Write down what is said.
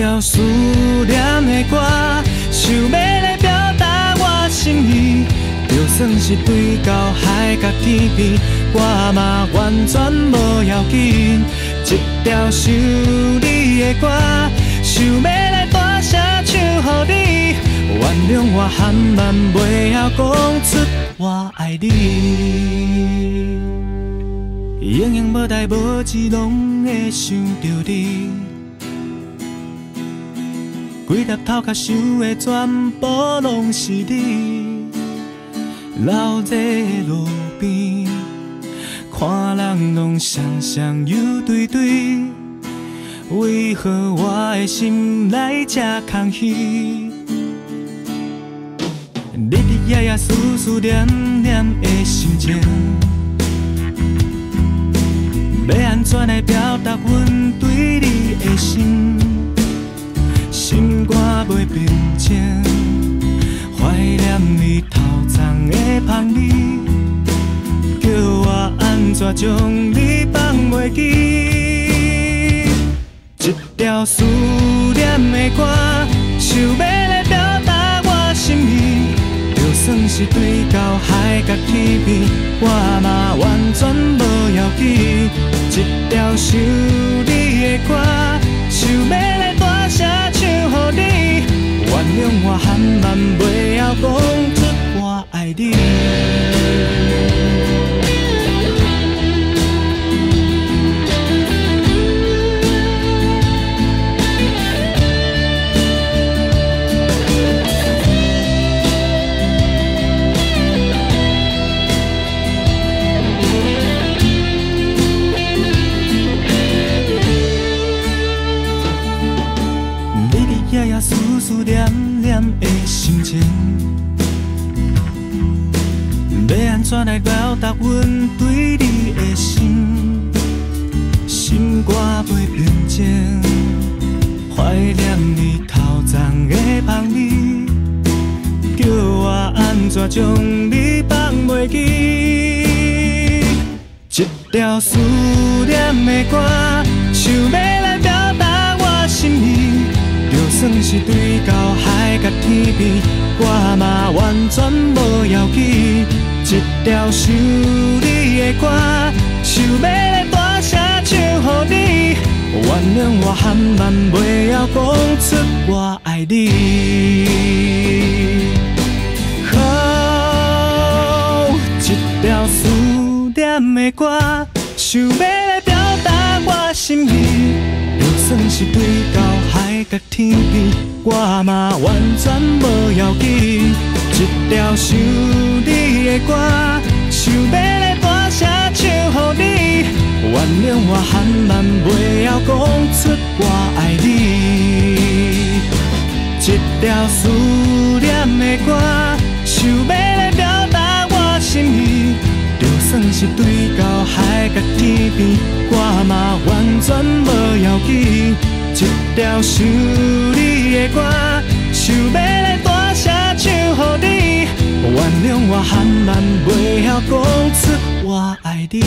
条思念的歌，想要来表达我心意。就算是对到海角天边，我嘛完全无要紧。一条想你的歌，想要来大声唱给你。原谅我含慢袂晓讲出我爱你，永远无代无志，拢会想着你。规粒头壳想的全部拢是你，流在路边，看人拢双双又对对，为何我的心内这空虚？日日夜夜思思念念的心情，要安怎来表达阮对你的心？心肝袂平静，怀念你头鬃的香味，叫我安怎将你放袂记？一条思念的歌，想要来表达我心意。就算是对到海角天边，我嘛完全无要紧。一条想你的歌，我含万袂晓讲出我爱你。心情，要安怎来表达阮对你的心？心肝袂平静，怀念你头鬃的香味，叫我安怎将你放袂记？一条思念的歌，想要来表达我心意。就算是对天边，我嘛完全无要紧。一条想你的歌，想要来大声唱予你。原谅我含慢袂晓讲出我爱你。哦，一条思念的歌，想要来表达我心意。算是对到海角天边，我嘛完全无要紧。一条想你的歌，想要来大声唱予你。原谅我含慢袂晓讲出我爱你。一条思念的歌，想要来表达我心意。就算是对到海角天边，条想你的歌，想要来大声唱予你。原谅我含慢袂晓讲出我爱你。